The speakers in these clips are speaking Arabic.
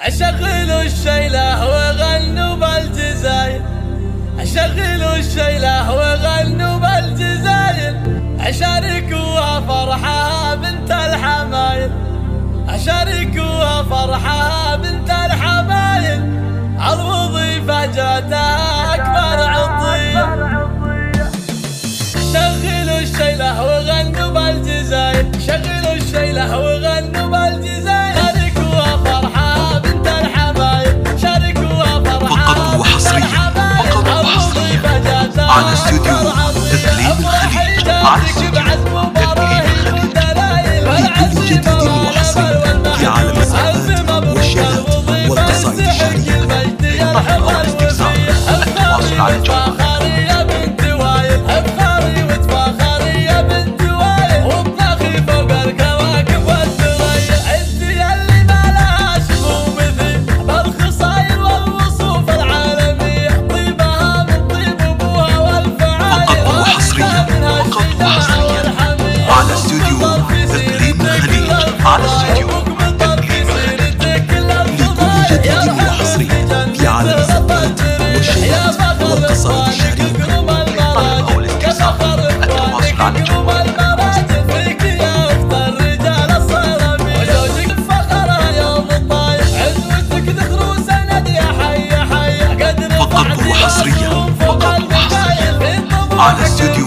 أشغل الشيله وغنوا بالجزاير. أشغل الشيله وغنوا بالجزاير. اشاركوها فرحة بنت الحمايل اشاركوها فرحة بنت الخليج على على استوديو لكل جديد وحصري في عالم الزفات والشيلات والقصائد الشعرية. للطلب أو الاستفسار التواصل على الجوال فقط على استوديو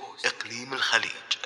إقليم الخليج.